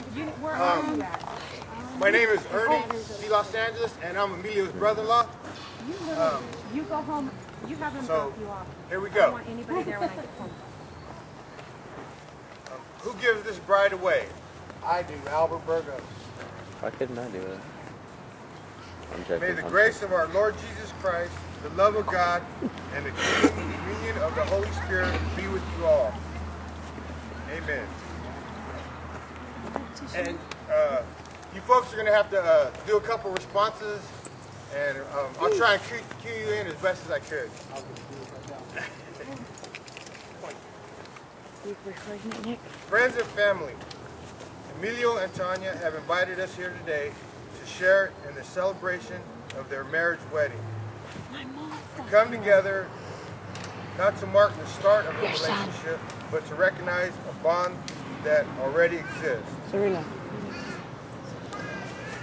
Where are you at? My name is Ernie C. Los Angeles, and I'm Emilio's brother-in-law. You, literally- you go home. You have him so, drop you off. here we I don't go. want anybody there when I get home. Um, who gives this bride away? I do, Albert Burgos. Why couldn't I do it? I'm May the I'm grace of our Lord Jesus Christ, the love of God, and the communion of the Holy Spirit be with you all. Amen. And uh, you folks are going to have to uh, do a couple responses, and um, I'll try and cue, cue you in as best as I could. Friends and family, Emilio and Tanya have invited us here today to share in the celebration of their marriage wedding. To come together, not to mark the start of a relationship, but to recognize a bond that already exists. Serena.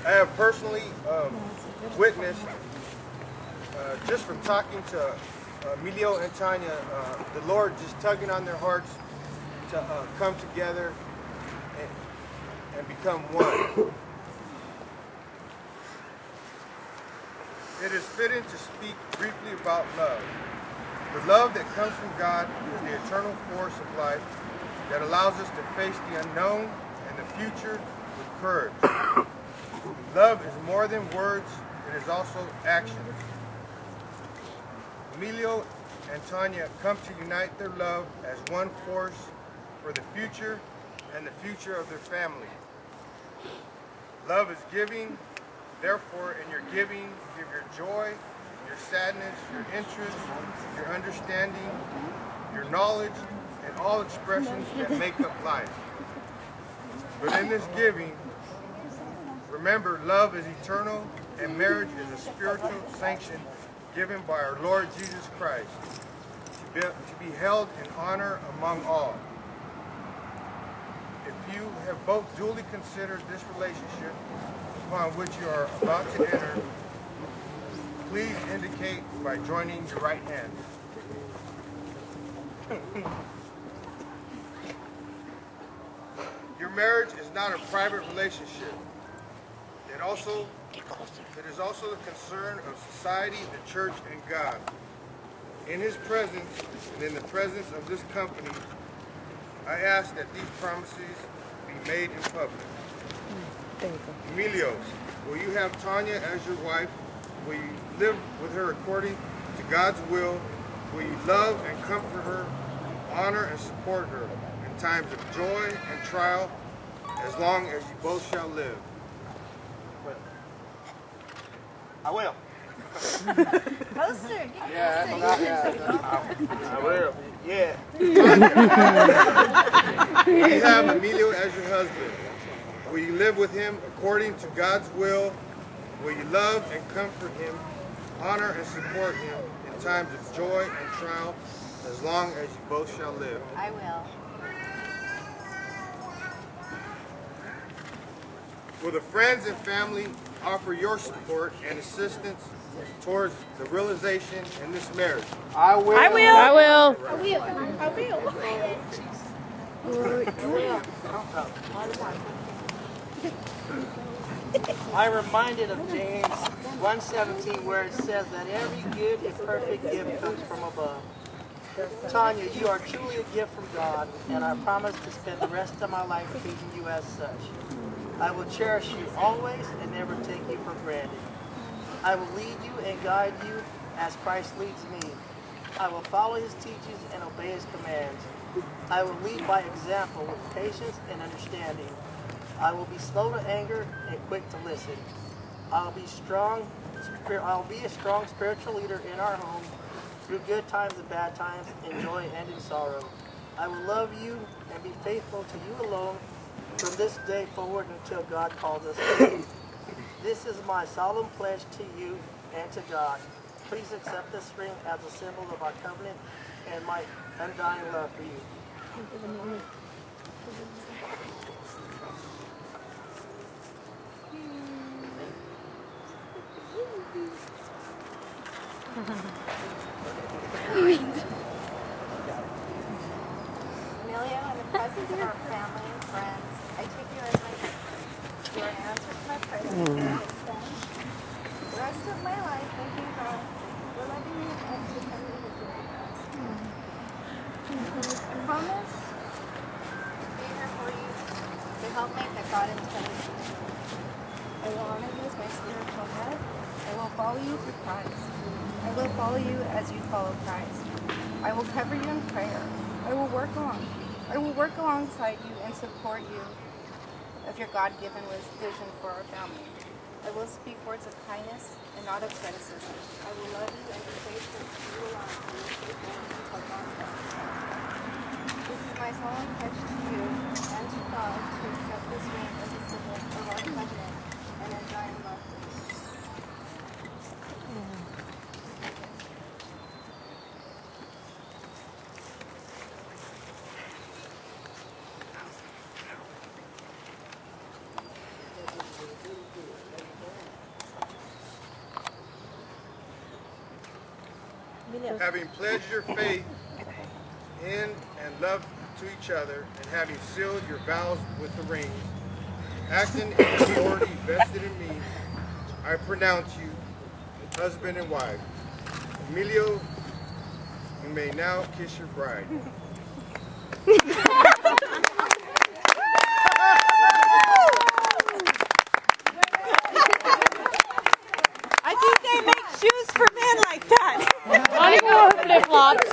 I have personally um, witnessed, uh, just from talking to uh, Emilio and Tanya, uh, the Lord just tugging on their hearts to uh, come together and, and become one. It is fitting to speak briefly about love. The love that comes from God is the eternal force of life that allows us to face the unknown and the future with courage. Love is more than words, it is also action. Emilio and Tanya come to unite their love as one force for the future and the future of their family. Love is giving, therefore in your giving, give your joy, your sadness, your interest, your understanding, your knowledge, and all expressions that make up life. But in this giving, remember love is eternal and marriage is a spiritual sanction given by our Lord Jesus Christ to be, to be held in honor among all. If you have both duly considered this relationship upon which you are about to enter, please indicate by joining your right hand. Your marriage is not a private relationship. It also it is also the concern of society, the church, and God. In his presence and in the presence of this company, I ask that these promises be made in public. Thank you. Emilio, will you have Tanya as your wife? Will you live with her according to God's will? Will you love and comfort her, honor and support her in times of joy and trial, as long as you both shall live? I will. Poster, get Yeah, poster. that's yeah. I will. Yeah. You have Emilio as your husband? Will you live with him according to God's will? Will you love and comfort him, honor and support him in times of joy and trial, as long as you both shall live? I will. Will the friends and family offer your support and assistance towards the realization in this marriage? I will. I will. I will. I will. I will. I'm reminded of James 1.17 where it says that every good and perfect gift comes from above. Tanya, you are truly a gift from God, and I promise to spend the rest of my life treating you as such. I will cherish you always and never take you for granted. I will lead you and guide you as Christ leads me. I will follow his teachings and obey his commands. I will lead by example with patience and understanding. I will be slow to anger and quick to listen. I'll be strong. I'll be a strong spiritual leader in our home through good times and bad times, in joy and in sorrow. I will love you and be faithful to you alone from this day forward until God calls us home. This is my solemn pledge to you and to God. Please accept this ring as a symbol of our covenant and my undying love for you. Of our family and friends, I take you as my The rest of my life, thank you, God, for loving me and defending me with I promise to be here for you, the helpmate that God intended for you. I will honor you as my spiritual head. I will follow you through Christ. I will follow you as you follow Christ. I will cover you in prayer. I will work on. I will work alongside you and support you of your God-given vision for our family. I will speak words of kindness and not of criticism. I will love you and be faithful to you alone and be. This is my solemn pledge to you and to God to accept this ring as a symbol of our covenant and as I am love for you. Having pledged your faith in and love to each other, and having sealed your vows with the rings, acting in the authority vested in me, I pronounce you husband and wife. Emilio, you may now kiss your bride. I think they make shoes for men like that. I know flip flops.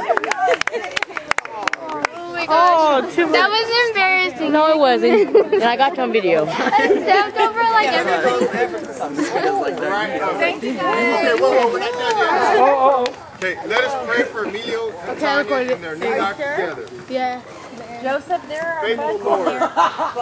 Oh, too That was embarrassing. No, it wasn't. And I got you on video. I stepped over like everybody. Thank you guys. Okay, whoa, whoa, we're not done yet. Oh, oh, oh. Okay, let us pray for Emilio and Tanya and their new life together. Yeah. Joseph, there are Faithful Lord,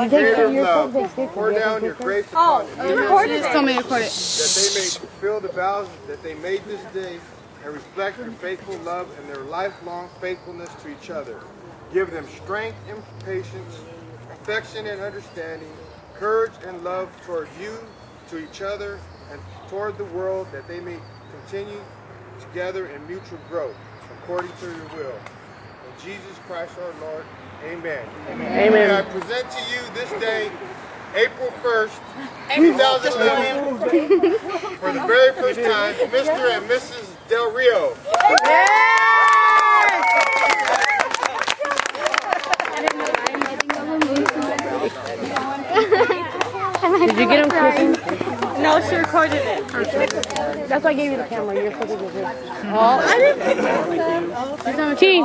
Creator of love, pour down your grace upon Emilio and Tanya, that they may fulfill the vows that they made this day and reflect your faithful love and their lifelong faithfulness to each other. Give them strength and patience, affection and understanding, courage and love toward you, to each other, and toward the world, that they may continue together in mutual growth, according to your will. In Jesus Christ our Lord, amen. Amen. May I present to you this day, April 1st, 2011, for the very first time, Mr. and Mrs. Del Rio. Did get him kissing? No, she recorded it. That's why I gave you the camera. You're supposed to do this. Oh, I didn't. Cheese.